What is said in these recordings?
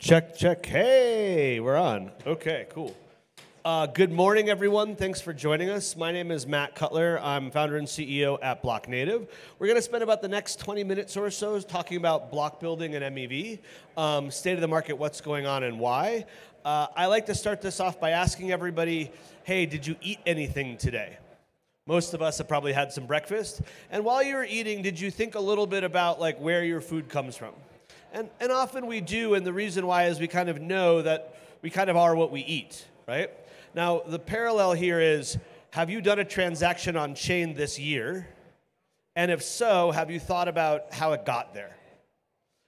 Check, check. Hey, we're on. Okay, cool. Uh, good morning, everyone. Thanks for joining us. My name is Matt Cutler. I'm founder and CEO at Blocknative. We're going to spend about the next 20 minutes or so talking about block building and MEV, um, state of the market, what's going on, and why. Uh, I like to start this off by asking everybody, hey, did you eat anything today? Most of us have probably had some breakfast. And while you were eating, did you think a little bit about like where your food comes from? And, and often we do, and the reason why is we kind of know that we kind of are what we eat, right? Now, the parallel here is have you done a transaction on chain this year? And if so, have you thought about how it got there?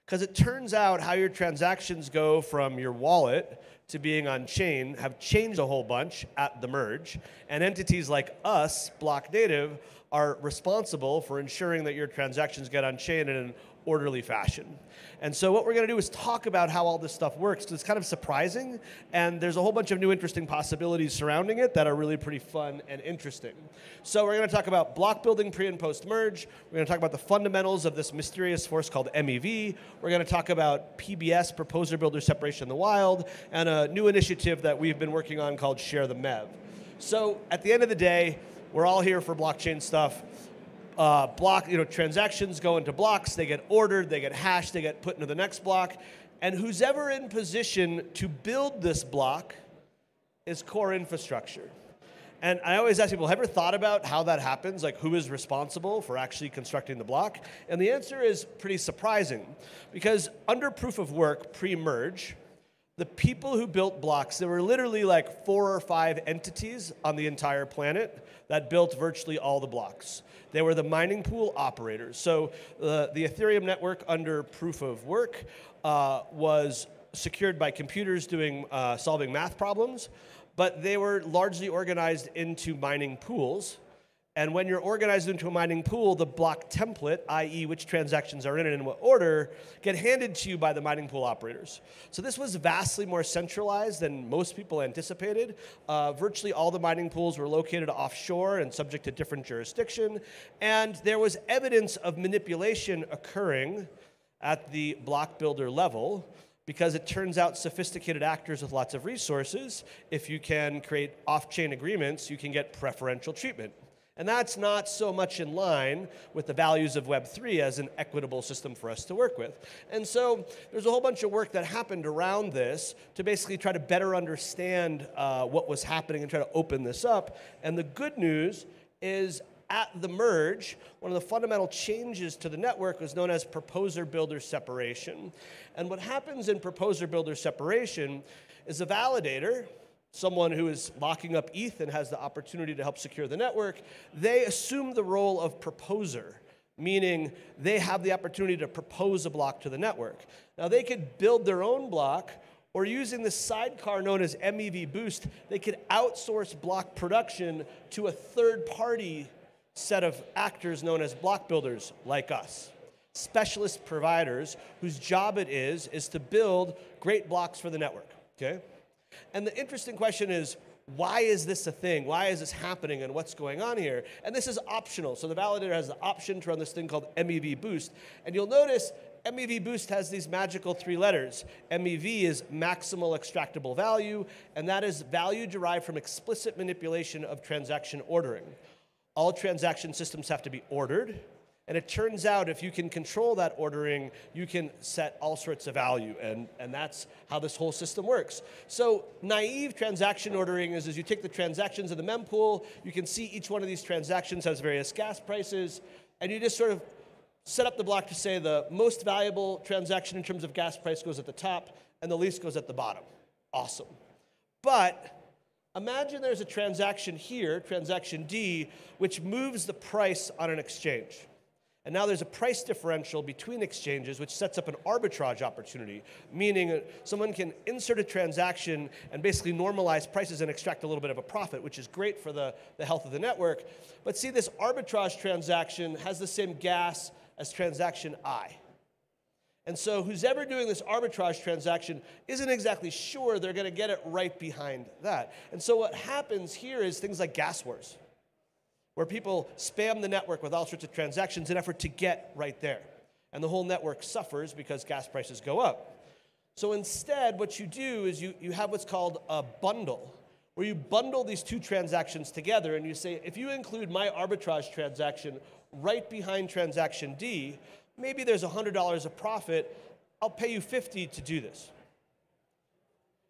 Because it turns out how your transactions go from your wallet to being on chain have changed a whole bunch at the merge. And entities like us, Blocknative, are responsible for ensuring that your transactions get on chain in an orderly fashion. And so what we're going to do is talk about how all this stuff works it's kind of surprising and there's a whole bunch of new interesting possibilities surrounding it that are really pretty fun and interesting. So we're going to talk about block building pre and post merge. We're going to talk about the fundamentals of this mysterious force called MEV. We're going to talk about PBS, Proposer Builder Separation in the Wild, and a new initiative that we've been working on called Share the MEV. So at the end of the day, we're all here for blockchain stuff uh, block, you know, transactions go into blocks, they get ordered, they get hashed, they get put into the next block. And who's ever in position to build this block is core infrastructure. And I always ask people, have you ever thought about how that happens? Like, who is responsible for actually constructing the block? And the answer is pretty surprising. Because under proof of work, pre merge, the people who built blocks, there were literally like four or five entities on the entire planet that built virtually all the blocks. They were the mining pool operators. So uh, the Ethereum network under proof of work uh, was secured by computers doing uh, solving math problems, but they were largely organized into mining pools and when you're organized into a mining pool, the block template, i.e., which transactions are in it and in what order, get handed to you by the mining pool operators. So this was vastly more centralized than most people anticipated. Uh, virtually all the mining pools were located offshore and subject to different jurisdiction. And there was evidence of manipulation occurring at the block builder level because it turns out sophisticated actors with lots of resources, if you can create off chain agreements, you can get preferential treatment. And that's not so much in line with the values of Web3 as an equitable system for us to work with. And so there's a whole bunch of work that happened around this to basically try to better understand uh, what was happening and try to open this up. And the good news is at the merge, one of the fundamental changes to the network was known as proposer builder separation. And what happens in proposer builder separation is a validator someone who is locking up ETH and has the opportunity to help secure the network, they assume the role of proposer, meaning they have the opportunity to propose a block to the network. Now, they could build their own block, or using the sidecar known as MEV Boost, they could outsource block production to a third party set of actors known as block builders like us. Specialist providers whose job it is is to build great blocks for the network. Okay? And the interesting question is, why is this a thing? Why is this happening and what's going on here? And this is optional. So the validator has the option to run this thing called MEV Boost. And you'll notice MEV Boost has these magical three letters. MEV is maximal extractable value, and that is value derived from explicit manipulation of transaction ordering. All transaction systems have to be ordered, and it turns out if you can control that ordering, you can set all sorts of value. And, and that's how this whole system works. So naive transaction ordering is as you take the transactions in the mempool, you can see each one of these transactions has various gas prices, and you just sort of set up the block to say the most valuable transaction in terms of gas price goes at the top and the least goes at the bottom. Awesome. But imagine there's a transaction here, transaction D, which moves the price on an exchange. And now there's a price differential between exchanges, which sets up an arbitrage opportunity, meaning someone can insert a transaction and basically normalize prices and extract a little bit of a profit, which is great for the, the health of the network. But see, this arbitrage transaction has the same gas as transaction I. And so, who's ever doing this arbitrage transaction isn't exactly sure they're going to get it right behind that. And so, what happens here is things like gas wars where people spam the network with all sorts of transactions in effort to get right there. And the whole network suffers because gas prices go up. So instead, what you do is you, you have what's called a bundle, where you bundle these two transactions together and you say, if you include my arbitrage transaction right behind transaction D, maybe there's $100 of profit, I'll pay you 50 to do this.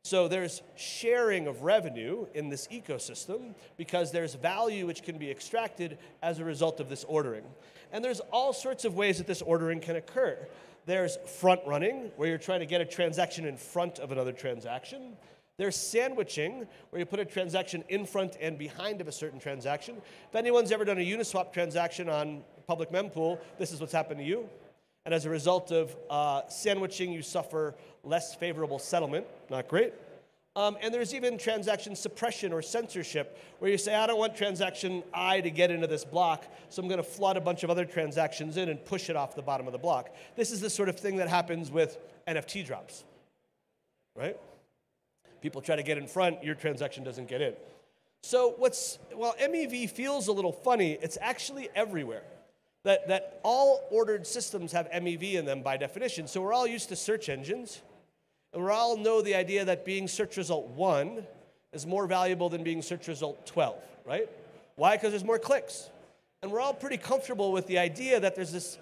So there's sharing of revenue in this ecosystem because there's value which can be extracted as a result of this ordering. And there's all sorts of ways that this ordering can occur. There's front running, where you're trying to get a transaction in front of another transaction. There's sandwiching, where you put a transaction in front and behind of a certain transaction. If anyone's ever done a Uniswap transaction on public mempool, this is what's happened to you. And as a result of uh, sandwiching, you suffer less favorable settlement. Not great. Um, and there's even transaction suppression or censorship, where you say, I don't want transaction I to get into this block, so I'm going to flood a bunch of other transactions in and push it off the bottom of the block. This is the sort of thing that happens with NFT drops, right? People try to get in front, your transaction doesn't get in. So what's, well, MEV feels a little funny, it's actually everywhere. That, that all ordered systems have MEV in them by definition. So we're all used to search engines. And we all know the idea that being search result 1 is more valuable than being search result 12, right? Why? Because there's more clicks. And we're all pretty comfortable with the idea that there's this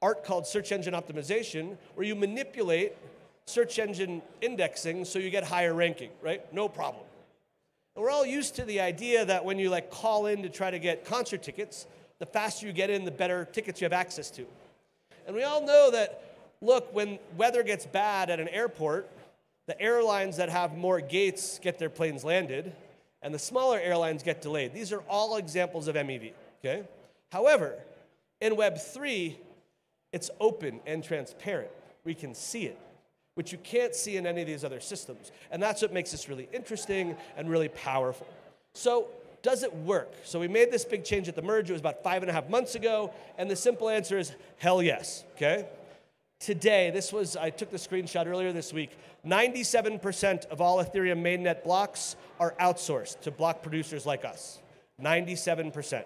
art called search engine optimization where you manipulate search engine indexing so you get higher ranking, right? No problem. And we're all used to the idea that when you like call in to try to get concert tickets, the faster you get in, the better tickets you have access to. And we all know that look, when weather gets bad at an airport, the airlines that have more gates get their planes landed, and the smaller airlines get delayed. These are all examples of MEV, okay? However, in Web3, it's open and transparent. We can see it, which you can't see in any of these other systems. And that's what makes this really interesting and really powerful. So, does it work? So, we made this big change at the merge. It was about five and a half months ago. And the simple answer is hell yes, okay? today, this was, I took the screenshot earlier this week, 97% of all Ethereum mainnet blocks are outsourced to block producers like us. 97%.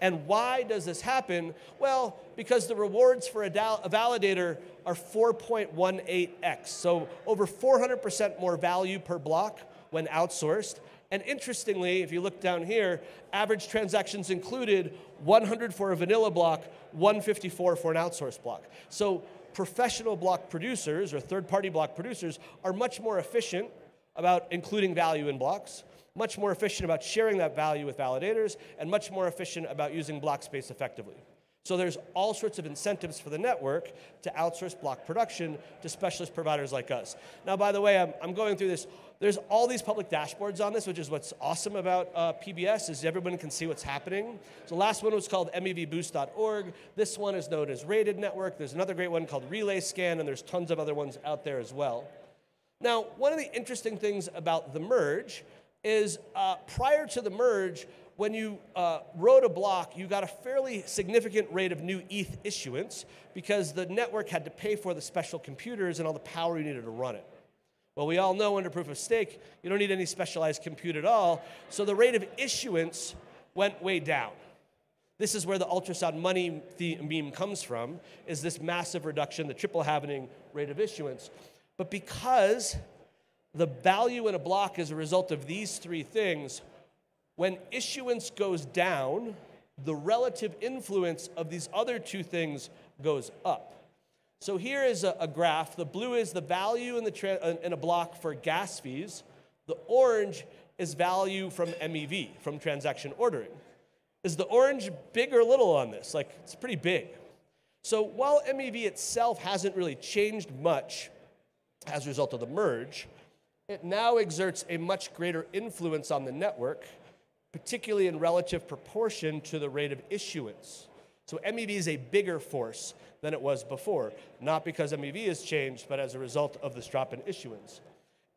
And why does this happen? Well, because the rewards for a, a validator are 4.18x, so over 400% more value per block when outsourced. And interestingly, if you look down here, average transactions included 100 for a vanilla block, 154 for an outsourced block. So professional block producers or third party block producers are much more efficient about including value in blocks, much more efficient about sharing that value with validators, and much more efficient about using block space effectively. So there's all sorts of incentives for the network to outsource block production to specialist providers like us. Now, by the way, I'm, I'm going through this. There's all these public dashboards on this, which is what's awesome about uh, PBS is everyone can see what's happening. So the last one was called mevboost.org. This one is known as Rated Network. There's another great one called Relay Scan, and there's tons of other ones out there as well. Now, one of the interesting things about the merge is uh, prior to the merge, when you uh, wrote a block, you got a fairly significant rate of new ETH issuance because the network had to pay for the special computers and all the power you needed to run it. Well, we all know under proof of stake, you don't need any specialized compute at all, so the rate of issuance went way down. This is where the ultrasound money meme comes from, is this massive reduction, the triple halvening rate of issuance. But because the value in a block is a result of these three things, when issuance goes down, the relative influence of these other two things goes up. So here is a, a graph. The blue is the value in, the in a block for gas fees. The orange is value from MEV, from transaction ordering. Is the orange big or little on this? Like, it's pretty big. So while MEV itself hasn't really changed much as a result of the merge, it now exerts a much greater influence on the network particularly in relative proportion to the rate of issuance. So MEV is a bigger force than it was before, not because MEV has changed, but as a result of this drop in issuance.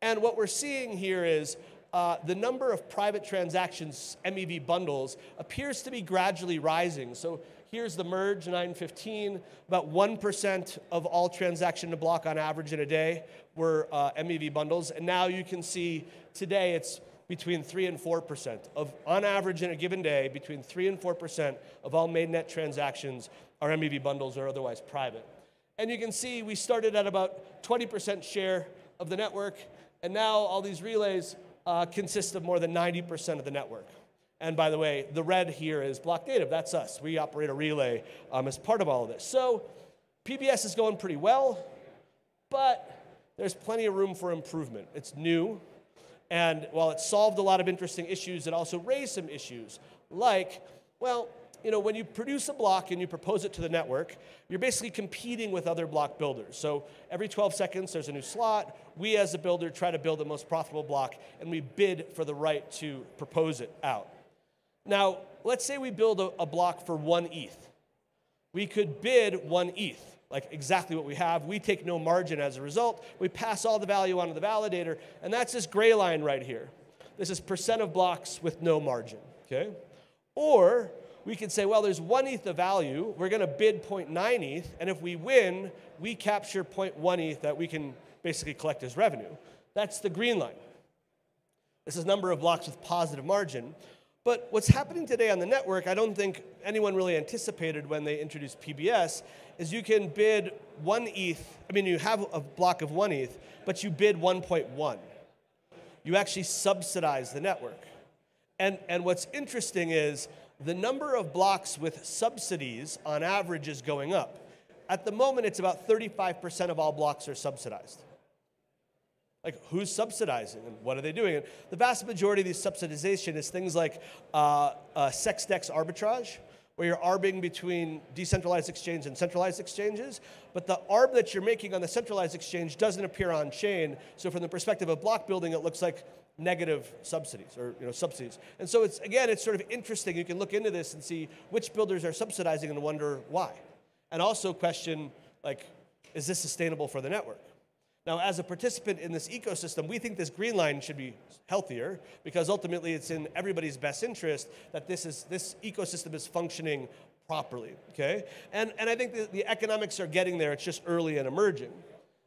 And what we're seeing here is uh, the number of private transactions, MEV bundles, appears to be gradually rising. So here's the merge 915. About 1% of all transaction to block on average in a day were uh, MEV bundles. And now you can see today it's between 3 and 4% of, on average in a given day, between 3 and 4% of all mainnet transactions are MEV bundles or otherwise private. And you can see we started at about 20% share of the network, and now all these relays uh, consist of more than 90% of the network. And by the way, the red here is Blocknative. That's us. We operate a relay um, as part of all of this. So PBS is going pretty well, but there's plenty of room for improvement. It's new, and while it solved a lot of interesting issues, it also raised some issues, like, well, you know, when you produce a block and you propose it to the network, you're basically competing with other block builders. So every 12 seconds, there's a new slot. We, as a builder, try to build the most profitable block, and we bid for the right to propose it out. Now, let's say we build a, a block for one ETH. We could bid one ETH, like exactly what we have. We take no margin as a result. We pass all the value onto the validator, and that's this gray line right here. This is percent of blocks with no margin, okay? Or we could say, well, there's one ETH of value. We're going to bid 0.9 ETH, and if we win, we capture 0.1 ETH that we can basically collect as revenue. That's the green line. This is number of blocks with positive margin. But what's happening today on the network, I don't think anyone really anticipated when they introduced PBS, is you can bid one ETH. I mean, you have a block of one ETH, but you bid 1.1. You actually subsidize the network. And, and what's interesting is the number of blocks with subsidies on average is going up. At the moment, it's about 35% of all blocks are subsidized. Like, who's subsidizing and what are they doing? And the vast majority of these subsidization is things like uh, uh, CEX-DEX arbitrage, where you're arbing between decentralized exchange and centralized exchanges. But the arb that you're making on the centralized exchange doesn't appear on chain. So, from the perspective of block building, it looks like negative subsidies or you know subsidies. And so it's again, it's sort of interesting. You can look into this and see which builders are subsidizing and wonder why. And also question like, is this sustainable for the network? Now, as a participant in this ecosystem, we think this green line should be healthier because ultimately it's in everybody's best interest that this, is, this ecosystem is functioning properly, okay? And, and I think the, the economics are getting there, it's just early and emerging.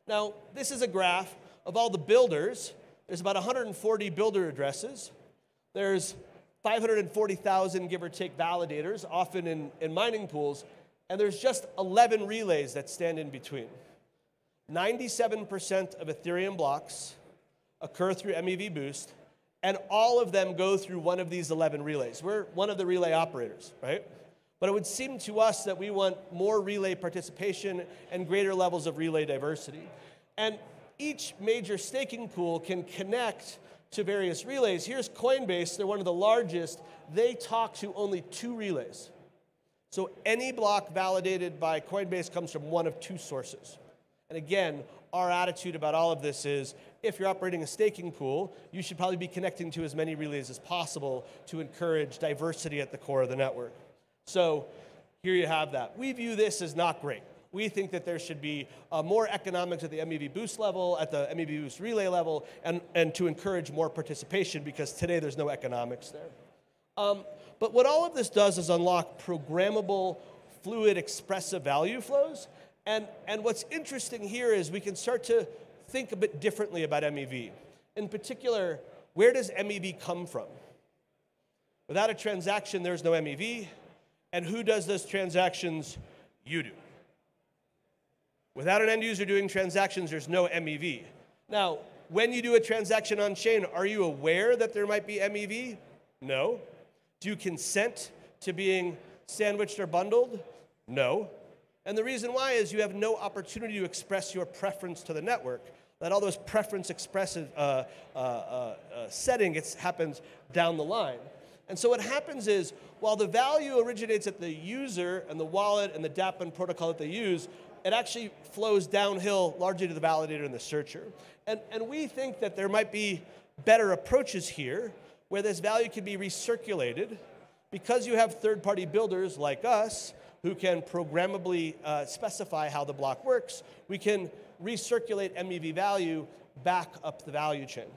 Now, this is a graph of all the builders. There's about 140 builder addresses. There's 540,000, give or take, validators, often in, in mining pools, and there's just 11 relays that stand in between. 97% of Ethereum blocks occur through MEV Boost, and all of them go through one of these 11 relays. We're one of the relay operators, right? But it would seem to us that we want more relay participation and greater levels of relay diversity. And each major staking pool can connect to various relays. Here's Coinbase, they're one of the largest. They talk to only two relays. So any block validated by Coinbase comes from one of two sources. And again, our attitude about all of this is if you're operating a staking pool, you should probably be connecting to as many relays as possible to encourage diversity at the core of the network. So here you have that. We view this as not great. We think that there should be uh, more economics at the MEV boost level, at the MEV boost relay level, and, and to encourage more participation because today there's no economics there. Um, but what all of this does is unlock programmable, fluid, expressive value flows and, and what's interesting here is we can start to think a bit differently about MEV. In particular, where does MEV come from? Without a transaction, there's no MEV. And who does those transactions? You do. Without an end user doing transactions, there's no MEV. Now, when you do a transaction on chain, are you aware that there might be MEV? No. Do you consent to being sandwiched or bundled? No. And the reason why is you have no opportunity to express your preference to the network. That all those preference expressive uh, uh, uh, uh, setting it happens down the line. And so what happens is, while the value originates at the user and the wallet and the DAppN protocol that they use, it actually flows downhill largely to the validator and the searcher. And, and we think that there might be better approaches here where this value can be recirculated because you have third-party builders like us who can programmably uh, specify how the block works, we can recirculate MEV value back up the value chain.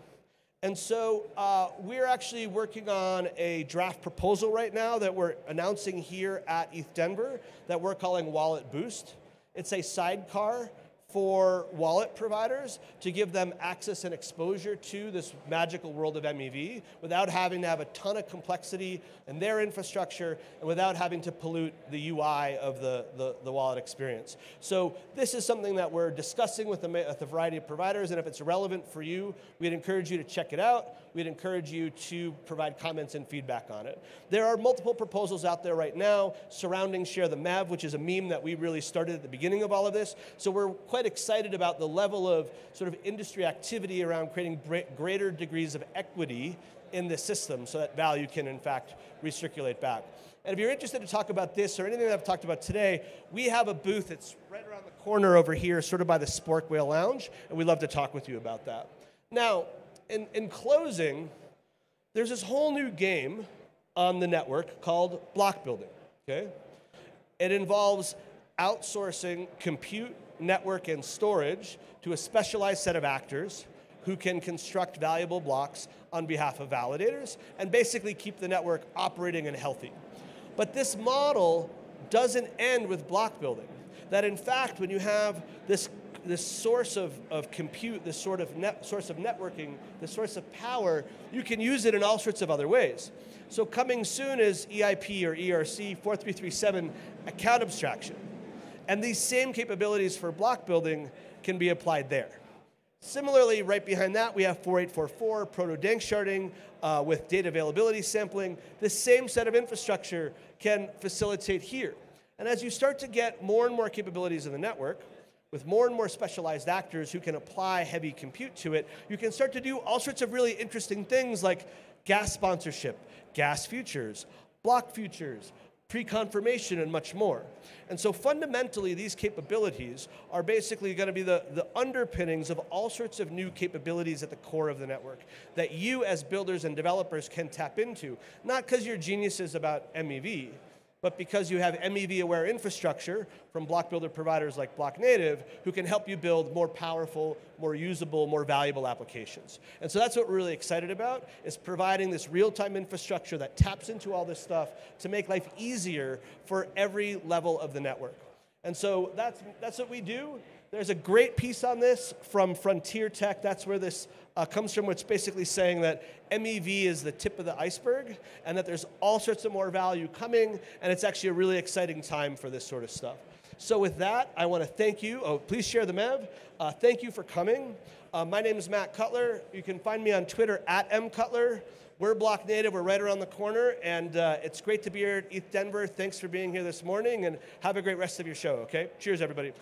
And so uh, we're actually working on a draft proposal right now that we're announcing here at ETHDenver that we're calling Wallet Boost. It's a sidecar for wallet providers to give them access and exposure to this magical world of MEV without having to have a ton of complexity in their infrastructure and without having to pollute the UI of the, the, the wallet experience. So this is something that we're discussing with a, with a variety of providers, and if it's relevant for you, we'd encourage you to check it out. We'd encourage you to provide comments and feedback on it. There are multiple proposals out there right now surrounding Share the MEV, which is a meme that we really started at the beginning of all of this. So we're quite excited about the level of sort of industry activity around creating greater degrees of equity in the system so that value can in fact recirculate back. And if you're interested to talk about this or anything that I've talked about today, we have a booth that's right around the corner over here, sort of by the Spork Whale Lounge, and we'd love to talk with you about that. Now, in, in closing, there's this whole new game on the network called block building. Okay? It involves outsourcing compute, network, and storage to a specialized set of actors who can construct valuable blocks on behalf of validators and basically keep the network operating and healthy. But this model doesn't end with block building. That in fact, when you have this, this source of, of compute, this sort of net, source of networking, this source of power, you can use it in all sorts of other ways. So coming soon is EIP or ERC 4337 account abstraction. And these same capabilities for block building can be applied there. Similarly, right behind that, we have 4844 proto-danksharding uh, with data availability sampling. The same set of infrastructure can facilitate here. And as you start to get more and more capabilities in the network, with more and more specialized actors who can apply heavy compute to it, you can start to do all sorts of really interesting things like gas sponsorship, gas futures, block futures, pre-confirmation, and much more. And so fundamentally, these capabilities are basically going to be the, the underpinnings of all sorts of new capabilities at the core of the network that you as builders and developers can tap into, not because you're geniuses about MEV, but because you have MEV-aware infrastructure from block builder providers like Blocknative who can help you build more powerful, more usable, more valuable applications. And so that's what we're really excited about, is providing this real-time infrastructure that taps into all this stuff to make life easier for every level of the network. And so that's, that's what we do. There's a great piece on this from Frontier Tech. That's where this uh, comes from, which basically saying that MEV is the tip of the iceberg and that there's all sorts of more value coming, and it's actually a really exciting time for this sort of stuff. So with that, I want to thank you. Oh, please share the MEV. Uh, thank you for coming. Uh, my name is Matt Cutler. You can find me on Twitter at mcutler. We're Blocknative. We're right around the corner, and uh, it's great to be here at ETHDenver. Thanks for being here this morning, and have a great rest of your show, okay? Cheers, everybody.